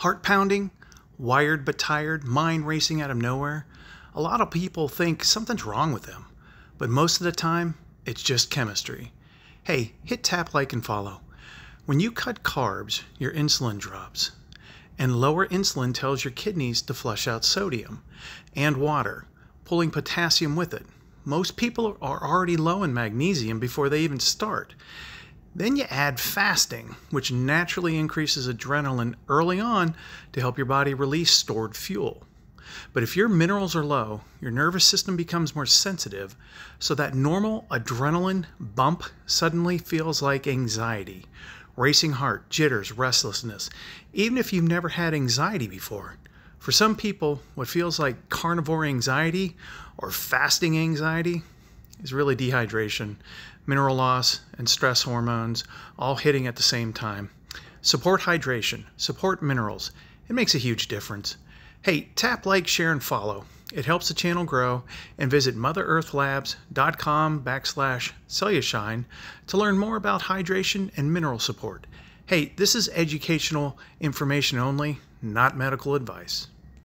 Heart pounding, wired but tired, mind racing out of nowhere. A lot of people think something's wrong with them, but most of the time, it's just chemistry. Hey, hit tap, like, and follow. When you cut carbs, your insulin drops. And lower insulin tells your kidneys to flush out sodium and water, pulling potassium with it. Most people are already low in magnesium before they even start. Then you add fasting, which naturally increases adrenaline early on to help your body release stored fuel. But if your minerals are low, your nervous system becomes more sensitive, so that normal adrenaline bump suddenly feels like anxiety, racing heart, jitters, restlessness, even if you've never had anxiety before. For some people, what feels like carnivore anxiety or fasting anxiety is really dehydration, mineral loss, and stress hormones all hitting at the same time. Support hydration, support minerals. It makes a huge difference. Hey, tap like, share, and follow. It helps the channel grow and visit motherearthlabs.com backslash cellushine to learn more about hydration and mineral support. Hey, this is educational information only, not medical advice.